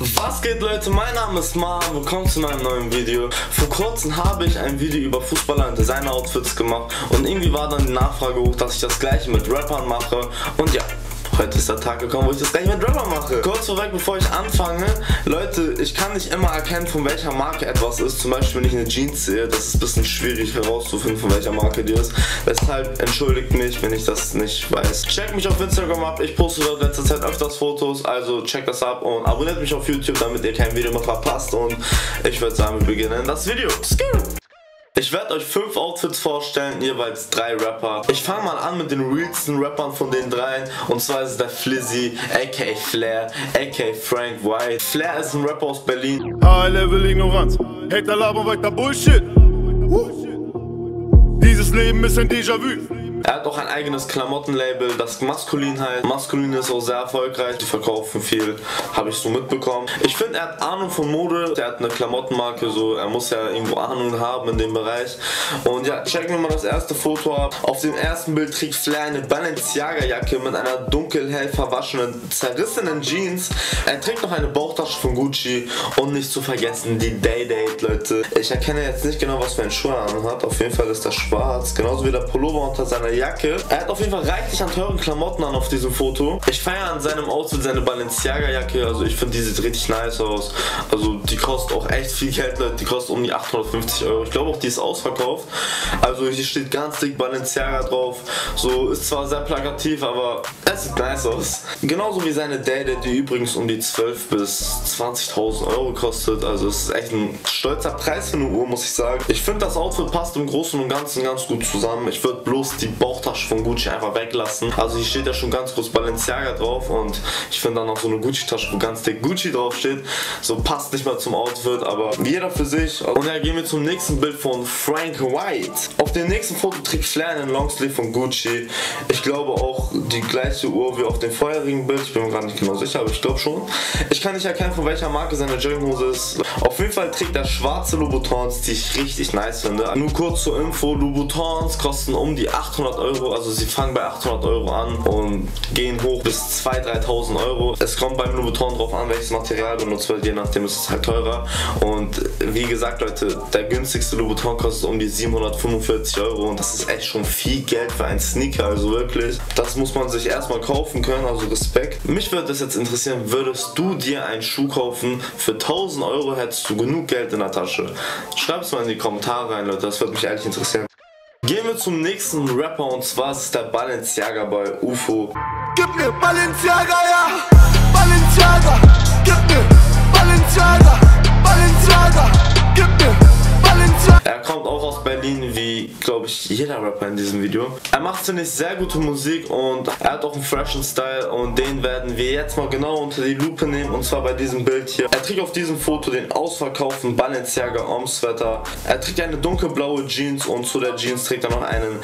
Was geht Leute, mein Name ist Mar, willkommen zu meinem neuen Video. Vor kurzem habe ich ein Video über Fußballer und Designer-Outfits gemacht und irgendwie war dann die Nachfrage hoch, dass ich das gleiche mit Rappern mache. Und ja, Heute ist der Tag gekommen, wo ich das gleich mit Rapper mache. Kurz vorweg, bevor ich anfange. Leute, ich kann nicht immer erkennen, von welcher Marke etwas ist. Zum Beispiel, wenn ich eine Jeans sehe, das ist ein bisschen schwierig herauszufinden, von welcher Marke die ist. Deshalb entschuldigt mich, wenn ich das nicht weiß. Check mich auf Instagram ab. Ich poste dort letzter Zeit öfters Fotos. Also check das ab und abonniert mich auf YouTube, damit ihr kein Video mehr verpasst. Und ich würde sagen, wir beginnen das Video. Skip. Ich werde euch fünf Outfits vorstellen, jeweils drei Rapper. Ich fange mal an mit den realsten Rappern von den dreien. Und zwar ist es der Flizzy, aka Flair, aka Frank White. Flair ist ein Rapper aus Berlin. High-Level Ignoranz, Hater labern weiter Bullshit. Dieses Leben ist ein Déjà-vu. Er hat auch ein eigenes Klamottenlabel, das Maskulin heißt. Maskulin ist auch sehr erfolgreich, die verkaufen viel, habe ich so mitbekommen. Ich finde, er hat Ahnung von Mode, er hat eine Klamottenmarke, so er muss ja irgendwo Ahnung haben in dem Bereich. Und ja, checken wir mal das erste Foto ab. Auf dem ersten Bild trägt Flair eine Balenciaga-Jacke mit einer dunkelhell verwaschenen, zerrissenen Jeans. Er trägt noch eine Bauchtasche von Gucci und nicht zu vergessen die Day-Date, Leute. Ich erkenne jetzt nicht genau, was für ein Schuh er hat. Auf jeden Fall ist das schwarz, genauso wie der Pullover unter seiner Jacke. Er hat auf jeden Fall reichlich an teuren Klamotten an auf diesem Foto. Ich feiere an seinem Outfit seine Balenciaga Jacke. Also ich finde, die sieht richtig nice aus. Also die kostet auch echt viel Geld, Leute. Die kostet um die 850 Euro. Ich glaube auch, die ist ausverkauft. Also hier steht ganz dick Balenciaga drauf. So ist zwar sehr plakativ, aber es sieht nice aus. Genauso wie seine Date, die übrigens um die 12 bis 20.000 Euro kostet. Also es ist echt ein stolzer Preis für eine Uhr, muss ich sagen. Ich finde, das Outfit passt im Großen und Ganzen ganz gut zusammen. Ich würde bloß die Bauchtasche von Gucci einfach weglassen. Also hier steht ja schon ganz groß Balenciaga drauf und ich finde dann noch so eine Gucci-Tasche, wo ganz dick Gucci drauf steht. So passt nicht mal zum Outfit, aber jeder für sich. Und ja, gehen wir zum nächsten Bild von Frank White. Auf dem nächsten Foto trägt Flair einen Longsleeve von Gucci. Ich glaube auch die gleiche Uhr wie auf dem vorherigen Bild. Ich bin mir gar nicht genau sicher, aber ich glaube schon. Ich kann nicht erkennen, von welcher Marke seine Jogginghose ist. Auf jeden Fall trägt er schwarze Louboutins, die ich richtig nice finde. Nur kurz zur Info, Louboutins kosten um die 800 800 Euro, also sie fangen bei 800 Euro an und gehen hoch bis 2.000, 3.000 Euro. Es kommt beim Louis Vuitton drauf an, welches Material benutzt wird, je nachdem ist es halt teurer. Und wie gesagt, Leute, der günstigste Louis Vuitton kostet um die 745 Euro und das ist echt schon viel Geld für einen Sneaker, also wirklich. Das muss man sich erstmal kaufen können, also Respekt. Mich würde das jetzt interessieren, würdest du dir einen Schuh kaufen für 1000 Euro, hättest du genug Geld in der Tasche? Schreib es mal in die Kommentare rein, Leute, das würde mich ehrlich interessieren. Gehen wir zum nächsten Rapper und zwar ist der Balenciaga bei UFO. Gib mir Balenciaga, ja! Balenciaga! Gib mir Balenciaga! Balenciaga! Wie, glaube ich, jeder Rapper in diesem Video. Er macht, finde ich, sehr gute Musik und er hat auch einen freshen Style und den werden wir jetzt mal genau unter die Lupe nehmen und zwar bei diesem Bild hier. Er trägt auf diesem Foto den ausverkauften Balenciaga Om-Sweater. Er trägt eine dunkelblaue Jeans und zu der Jeans trägt er noch einen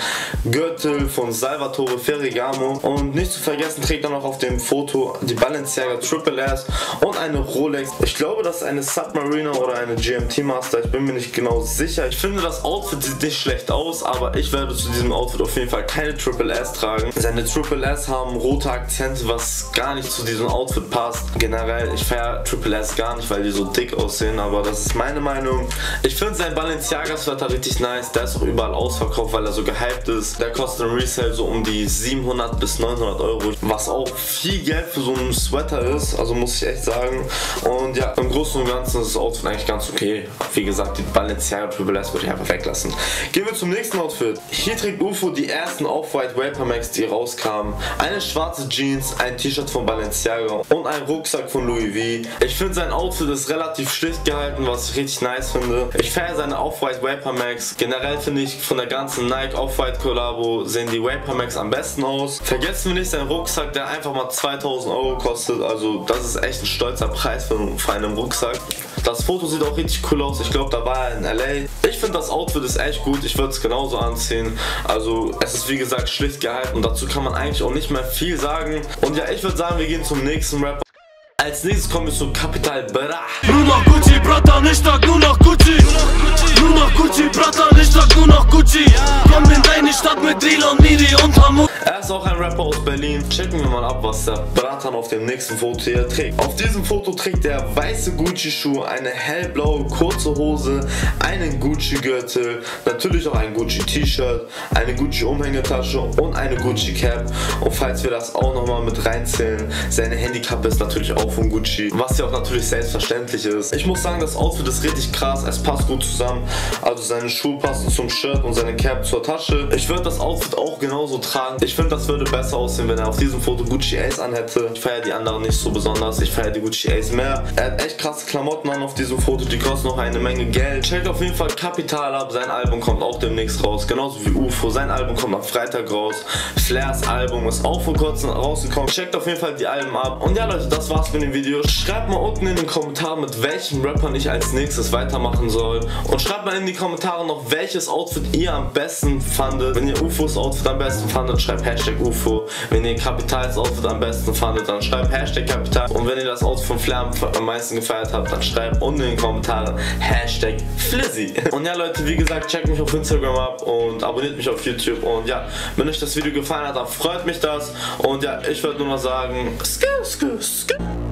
Gürtel von Salvatore Ferragamo und nicht zu vergessen trägt er noch auf dem Foto die Balenciaga Triple S und eine Rolex. Ich glaube, das ist eine Submariner oder eine GMT Master. Ich bin mir nicht genau sicher. Ich finde, das Outfit sieht nicht schlecht aus, aber ich werde zu diesem Outfit auf jeden Fall keine Triple S tragen. Seine Triple S haben rote Akzente, was gar nicht zu diesem Outfit passt. Generell, ich feiere Triple S gar nicht, weil die so dick aussehen, aber das ist meine Meinung. Ich finde sein Balenciaga Sweater richtig nice. Der ist auch überall ausverkauft, weil er so gehypt ist. Der kostet im Resale so um die 700 bis 900 Euro, was auch viel Geld für so einen Sweater ist, also muss ich echt sagen. Und ja, im Großen und Ganzen ist das Outfit eigentlich ganz okay. Wie gesagt, die Balenciaga Triple S würde ich einfach weglassen. Gehen wir zum nächsten Outfit. Hier trägt UFO die ersten Off-White Vapor Max, die rauskamen. Eine schwarze Jeans, ein T-Shirt von Balenciaga und ein Rucksack von Louis V. Ich finde sein Outfit ist relativ schlicht gehalten, was ich richtig nice finde. Ich feiere seine Off-White Vapor Max. Generell finde ich von der ganzen Nike Off-White Kollabo sehen die Vapor Max am besten aus. Vergessen wir nicht seinen Rucksack, der einfach mal 2000 Euro kostet. Also das ist echt ein stolzer Preis für, für einen Rucksack. Das Foto sieht auch richtig cool aus. Ich glaube, da war er in LA. Ich finde das Outfit ist echt gut. Ich würde es genauso anziehen. Also es ist wie gesagt schlicht gehalten und dazu kann man eigentlich auch nicht mehr viel sagen. Und ja, ich würde sagen, wir gehen zum nächsten Rapper. Als nächstes kommen wir zu Capital Bra. Nur noch Gucci, Bratan, ich trag nur noch Gucci Nur noch Gucci, Bratan, ich trag nur noch Gucci Komm in deine Stadt mit Deal und Miri und Hamur Er ist auch ein Rapper aus Berlin. Checken wir mal ab, was der Bratan auf dem nächsten Foto hier trägt. Auf diesem Foto trägt er weiße Gucci-Schuhe, eine hellblaue kurze Hose, einen Gucci-Gürtel, natürlich auch ein Gucci-T-Shirt, eine Gucci-Umhängetasche und eine Gucci-Cap. Und falls wir das auch nochmal mit reinzählen, seine Handykappe ist natürlich auch von Gucci, was ja auch natürlich selbstverständlich ist. Ich muss sagen, das Outfit ist richtig krass, es passt gut zusammen. Also seine Schuhe passen zum Shirt und seine Cap zur Tasche. Ich würde das Outfit auch genauso tragen. Ich finde, das würde besser aussehen, wenn er auf diesem Foto Gucci Ace anhätte. Ich feiere die anderen nicht so besonders, ich feiere die Gucci Ace mehr. Er hat echt krasse Klamotten an auf diesem Foto, die kosten noch eine Menge Geld. Checkt auf jeden Fall Kapital ab, sein Album kommt auch demnächst raus, genauso wie UFO. Sein Album kommt am Freitag raus. Flairs Album ist auch vor kurzem rausgekommen. Checkt auf jeden Fall die Alben ab. Und ja Leute, das war's mit dem Video. Schreibt mal unten in den Kommentaren, mit welchem Rapper ich als nächstes weitermachen soll. Und schreibt mal in die Kommentare noch, welches Outfit ihr am besten fandet. Wenn ihr UFOs Outfit am besten fandet, schreibt Hashtag UFO. Wenn ihr Kapitals Outfit am besten fandet, dann schreibt Hashtag Kapital. Und wenn ihr das Outfit von Flair am meisten gefeiert habt, dann schreibt unten in den Kommentaren Hashtag Flizzy. Und ja Leute, wie gesagt, checkt mich auf Instagram ab und abonniert mich auf YouTube. Und ja, wenn euch das Video gefallen hat, dann freut mich das. Und ja, ich würde nur noch sagen, skr, skr, skr.